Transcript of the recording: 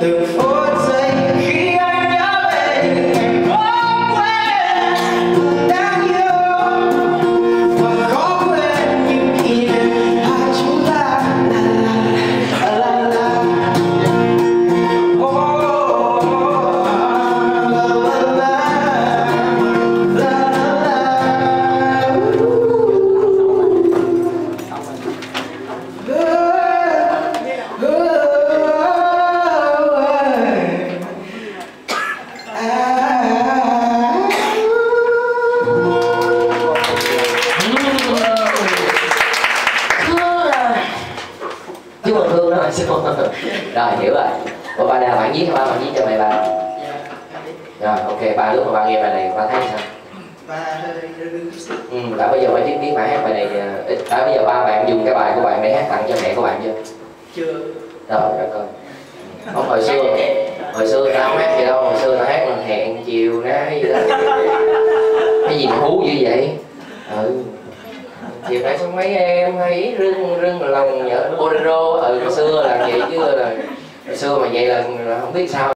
the chứ mừng thương đó sẽ không rồi hiểu rồi. Ủa bà nào bạn viết ba bạn viết cho mày bà. Rồi ok ba lúc mà ba nghe bài này ba thấy sao? Ba Ừ, đã bây giờ ba biết biết bài hát bài này ờ, đã bây giờ ba bạn dùng cái bài của bạn để hát tặng cho mẹ của bạn chưa? Chưa. Rồi rồi coi. chiều nay xong mấy em hãy rưng rưng lòng nhớ bolero ở xưa là vậy chứ là xưa mà vậy là không biết sao.